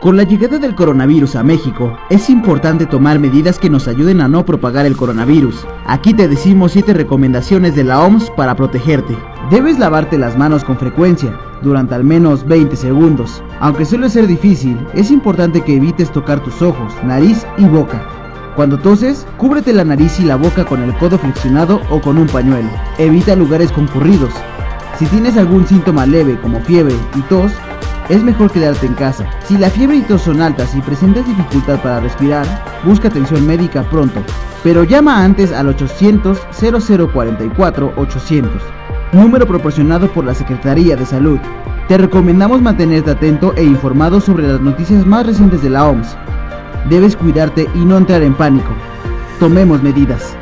Con la llegada del coronavirus a México, es importante tomar medidas que nos ayuden a no propagar el coronavirus. Aquí te decimos 7 recomendaciones de la OMS para protegerte. Debes lavarte las manos con frecuencia, durante al menos 20 segundos. Aunque suele ser difícil, es importante que evites tocar tus ojos, nariz y boca. Cuando toses, cúbrete la nariz y la boca con el codo flexionado o con un pañuelo. Evita lugares concurridos. Si tienes algún síntoma leve como fiebre y tos, es mejor quedarte en casa. Si la fiebre y tos son altas y presentas dificultad para respirar, busca atención médica pronto, pero llama antes al 800 0044 800, número proporcionado por la Secretaría de Salud. Te recomendamos mantenerte atento e informado sobre las noticias más recientes de la OMS. Debes cuidarte y no entrar en pánico. Tomemos medidas.